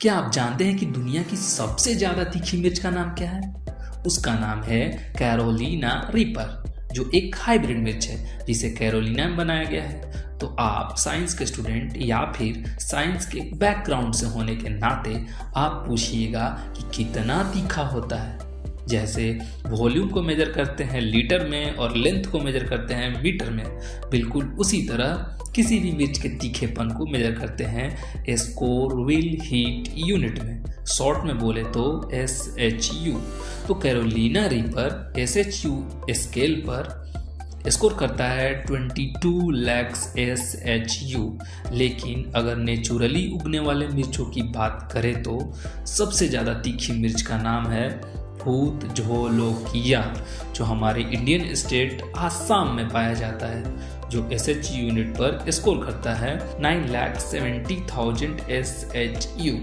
क्या आप जानते हैं कि दुनिया की सबसे ज़्यादा तीखी मिर्च का नाम क्या है? उसका नाम है कैरोलिना रिपर जो एक हाइब्रिड मिर्च है, जिसे कैरोलिना में बनाया गया है। तो आप साइंस के स्टूडेंट या फिर साइंस के बैकग्राउंड से होने के नाते आप पूछिएगा कि कितना तीखा होता है। जैसे वॉल्यूम को मेजर करते हैं, लीटर में और लेंथ को मेजर करते हैं, मीटर में। बिल्कुल उसी तरह किसी भी मिर्च के तीखेपन को मेजर करते हैं स्कोरविल हीट यूनिट में। शॉर्ट में बोले तो एस एच यू तो Carolina Reaper S H U scale पर स्कोर करता है 22 लैक्स एस एच यू लेकिन अगर नेचुरली उगने वाले मिर्चों की बात करें तो सबसे ज़्यादा तीखी मिर्च का नाम है भूत झोलोकिया जो हमारे इंडियन स्टेट आसाम में पाया जाता है, जो एस एच यूनिट पर स्कोर करता है nine lakh seventy thousand S H U